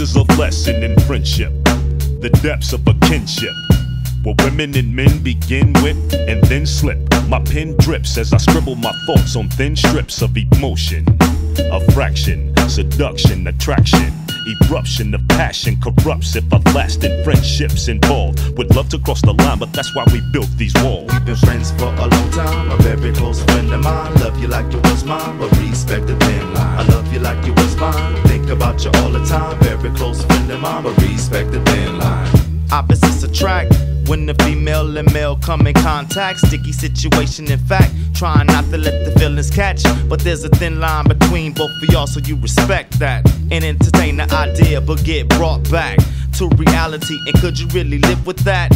is a lesson in friendship, the depths of a kinship. Where women and men begin with and then slip. My pen drips as I scribble my thoughts on thin strips of emotion. A fraction, seduction, attraction. Eruption of passion corrupts if a lasting friendships involved. Would love to cross the line, but that's why we built these walls. We've been friends for a long time, a very close friend of mine. Love you like you was mine, but respect the thin line. I love you like you was mine. About you all the time, very close friend of mine, but respect the thin line. Opposites attract when the female and male come in contact. Sticky situation, in fact. Trying not to let the feelings catch. But there's a thin line between both of y'all, so you respect that. And entertain the idea, but get brought back to reality. And could you really live with that?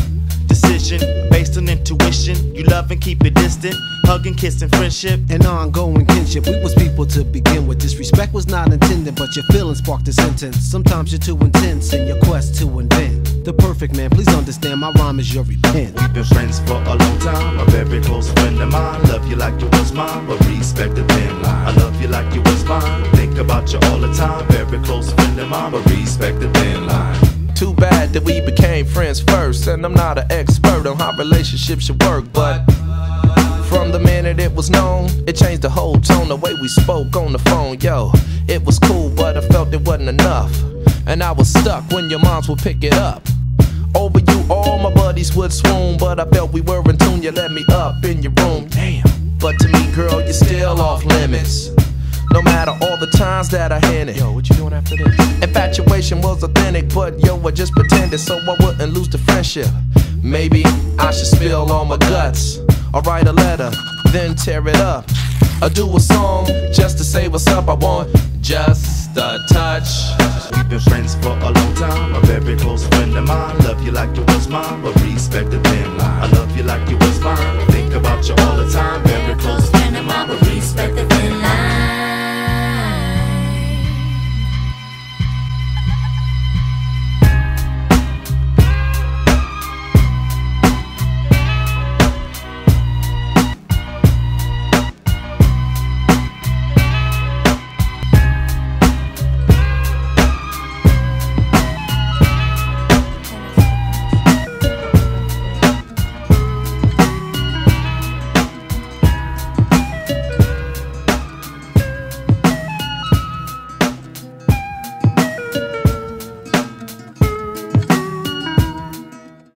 Decision based on intuition. You love and keep it distant. hugging, kissing, kiss and friendship. An ongoing kinship. We was people to begin with. Disrespect was not intended, but your feelings sparked a sentence. Sometimes you're too intense in your quest to invent the perfect man. Please understand, my rhyme is your repent. We've been friends for a long time, a very close friend of mine. Love you like you was mine, but respect the thin line. I love you like you was mine. Think about you all the time, very close friend of mine, but respect the thin line. Too bad that we became friends first. And I'm not an expert on how relationships should work, but from the minute it was known, it changed the whole tone, the way we spoke on the phone. Yo, it was cool, but I felt it wasn't enough. And I was stuck when your moms would pick it up. Over you, all my buddies would swoon, but I felt we were in tune. You let me up in your room, damn. But to me, girl, you're still off limits. No matter all the times that I hinted. Yo, what you doing after this? Infatuation was authentic, but yo, I just pretended so I wouldn't lose the friendship. Maybe I should spill all my guts. Or write a letter, then tear it up. Or do a song just to say what's up. I want just a touch. We've been friends for a long time, a very close friend of mine. Love you like you was mine, but respect the thin line. I love you like you